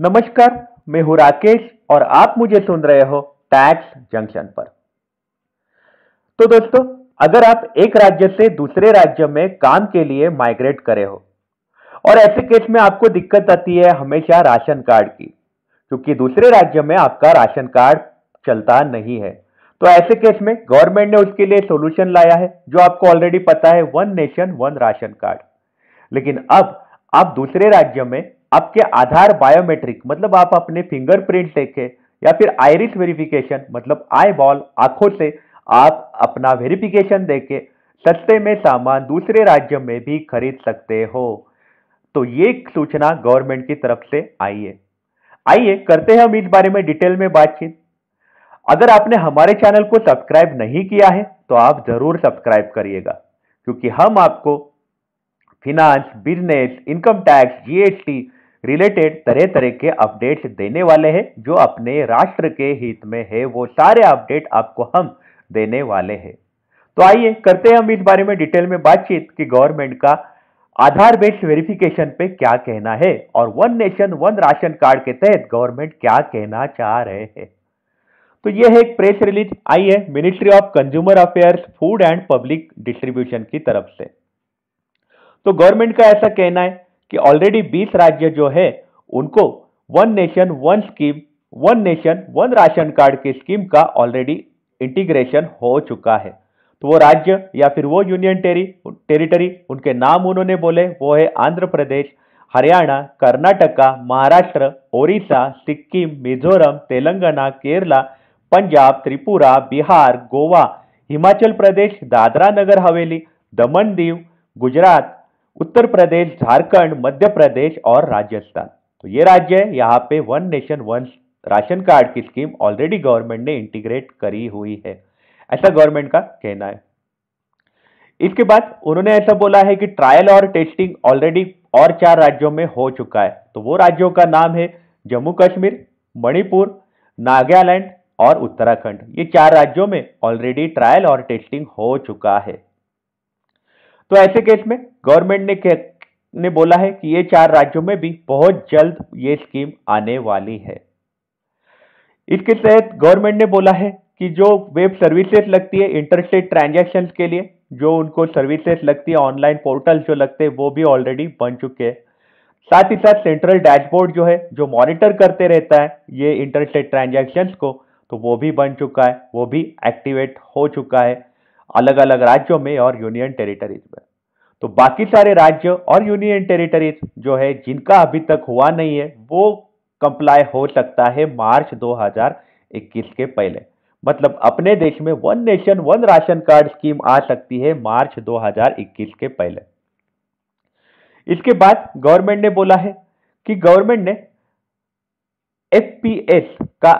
नमस्कार, मैं हूँ राकेश और आप मुझे सुन रहे हो टैक्स जंक्शन पर। तो दोस्तों, अगर आप एक राज्य से दूसरे राज्य में काम के लिए माइग्रेट करे हो, और ऐसे केस में आपको दिक्कत आती है हमेशा राशन कार्ड की, क्योंकि दूसरे राज्य में आपका राशन कार्ड चलता नहीं है तो ऐसे केस में गवर्नमेंट ने उसके लिए सोल्यूशन लाया है, जो आपको ऑलरेडी पता है one nation one ration card लेकिन अब, आप दूसरे राज्य में आपके आधार बायोमेट्रिक मतलब आप अपने फिंगरप्रिंट लेके या फिर आयरिस वेरिफिकेशन मतलब आई बॉल आँखों से आप अपना वेरिफिकेशन देके सस्ते में सामान दूसरे राज्य में भी खरीद सकते हो। तो ये सूचना गवर्नमेंट की तरफ़ से आई है। आइए करते हैं हम इस बारे में डिटेल में बातचीत। अगर आपने हमारे चैनल को सब्सक्राइब नहीं किया है तो आप ज़रूर सब्सक्राइब करिएगा, क्योंकि हम आपको finance business income tax GST related तरह तरह के अपडेट्स देने वाले हैं। जो अपने राष्ट्र के हित में है, वो सारे अपडेट आपको हम देने वाले हैं। तो आइए करते हैं हम इस बारे में डिटेल में बातचीत कि गवर्नमेंट का आधार बेस्ड वेरिफिकेशन पे क्या कहना है और one nation one ration card के तहत गवर्नमेंट क्या कहना चाह रहे हैं। तो यह है एक प्रेस रिलीज़ आई है ministry of consumer affairs food and public distribution की तरफ़ से। तो गवर्नमेंट का ऐसा कहना है कि ऑलरेडी 20 राज्य जो है, उनको one nation one scheme one nation one ration card की स्कीम का ऑलरेडी इंटीग्रेशन हो चुका है। तो वो राज्य या फिर वो यूनियन टेरी टेरिटरी उनके नाम उन्होंने बोले, वो है आंध्र प्रदेश, हरियाणा, कर्नाटका, महाराष्ट्र, ओडिशा, सिक्किम, मिजोरम, तेलंगाना, केरला, पंजाब, त्रिपुरा, बिहार, गोवा, हिमाचल प्रदेश, दादरा नगर, हवेली, दमन दीव, गुजरात उत्तर प्रदेश, झारखंड, मध्य प्रदेश और राजस्थान। तो ये राज्य है, यहाँ पे one nation one ration card की स्कीम ऑलरेडी गवर्नमेंट ने इंटीग्रेट करी हुई है। ऐसा गवर्नमेंट का कहना है। इसके बाद उन्होंने ऐसा बोला है कि ट्रायल और टेस्टिंग ऑलरेडी और चार राज्यों में हो चुका है। तो वो राज्यों का नाम है जम्मू कश्मीर, मणिपुर, नागालैंड और उत्तराखंड। ये चार राज्यों में ऑलरेडी ट्रायल और टेस्टिंग हो चुका है। तो ऐसे केस में गवर्नमेंट ने ने बोला है कि ये चार राज्यों में भी बहुत जल्द ये स्कीम आने वाली है। इसके तहत गवर्नमेंट ने बोला है कि जो वेब सर्विसेज़ लगती है, इंटरस्टेट ट्रांजेक्शन के लिए, जो उनको सर्विसेज़ लगती है, ऑनलाइन पोर्टल जो लगते हैं, वो भी ऑलरेडी बन चुके हैं। साथ ही साथ सेंट्रल डैशबोर्ड जो है, जो मॉनिटर करते रहता है, ये इंटरस्टेट ट्रांजेक्शन को तो वो भी बन चुका है, वो भी एक्टिवेट हो चुका है। अलग अलग राज्यों में और यूनियन टेरिटरीज में। तो बाकी सारे राज्य और यूनियन टेरिटरीज जो है, जिनका अभी तक हुआ नहीं है, वो कंप्लाई हो सकता है मार्च 2021 के पहले। मतलब अपने देश में one nation one ration card scheme आ सकती है मार्च 2021 के पहले। इसके बाद गवर्नमेंट ने बोला है कि गवर्नमेंट ने एफपीएस का,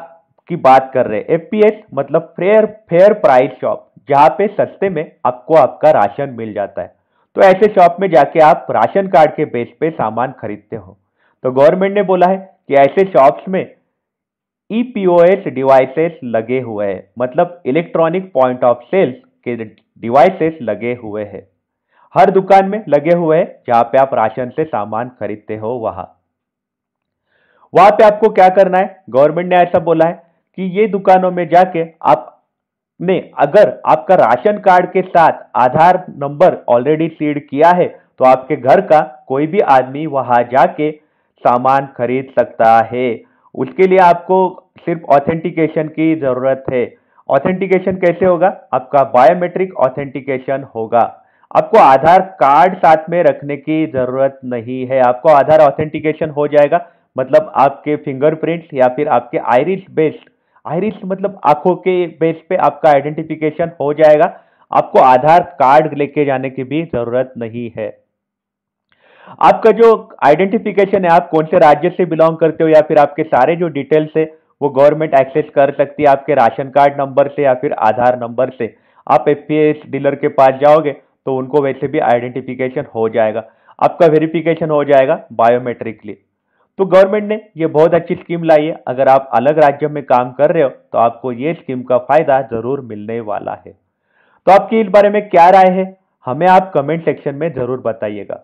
की बात कर रहे हैं। एफपीएस मतलब फेयर फेयर प्राइस शॉप जहाँ पे सस्ते में आपको आपका राशन मिल जाता है। तो ऐसे शॉप में जाके आप राशन कार्ड के बेस पे सामान खरीदते हो। तो गवर्नमेंट ने बोला है कि ऐसे शॉप्स में ईपीओएस डिवाइसेस लगे हुए हैं। मतलब इलेक्ट्रॉनिक पॉइंट ऑफ़ सेल्स के डिवाइसेस लगे हुए हैं। हर दुकान में लगे हुए हैं जहाँ पे आप राशन से सामान खरीदते हो वहाँ। वहाँ पे आपको क्या करना है? गवर्नमेंट ने ऐसा बोला है कि ये दुकानों में जाके आप ने अगर आपका राशन कार्ड के साथ आधार नंबर ऑलरेडी सीड किया है तो आपके घर का कोई भी आदमी वहाँ जाके सामान खरीद सकता है। उसके लिए आपको सिर्फ़ ऑथेंटिकेशन की ज़रूरत है। ऑथेंटिकेशन कैसे होगा? आपका बायोमेट्रिक ऑथेंटिकेशन होगा। आपको आधार कार्ड साथ में रखने की ज़रूरत नहीं है। आपको आधार ऑथेंटिकेशन हो जाएगा। मतलब आपके फिंगरप्रिंट्स या फिर आपके आयरिस बेस्ड आइरिस मतलब आँखों के बेस पे आपका आइडेंटिफिकेशन हो जाएगा। आपको आधार कार्ड लेके जाने की भी ज़रूरत नहीं है। आपका जो आइडेंटिफिकेशन है, आप कौन से राज्य से बिलोंग करते हो या फिर आपके सारे जो डिटेल्स है, वो गवर्नमेंट एक्सेस कर सकती है आपके राशन कार्ड नंबर से या फिर आधार नंबर से। आप एफपीएस डीलर के पास जाओगे तो उनको वैसे भी आइडेंटिफिकेशन हो जाएगा। आपका वेरिफिकेशन हो जाएगा बायोमेट्रिकली तो गवर्नमेंट ने ये बहुत अच्छी स्कीम लाई है। अगर आप अलग राज्य में काम कर रहे हो तो आपको ये स्कीम का फ़ायदा ज़रूर मिलने वाला है। तो आपकी इस बारे में क्या राय है, हमें आप कमेंट सेक्शन में ज़रूर बताइएगा।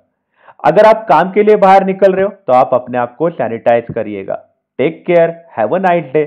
अगर आप काम के लिए बाहर निकल रहे हो तो आप अपने आप को सैनिटाइज करिएगा। Take care, have a night day.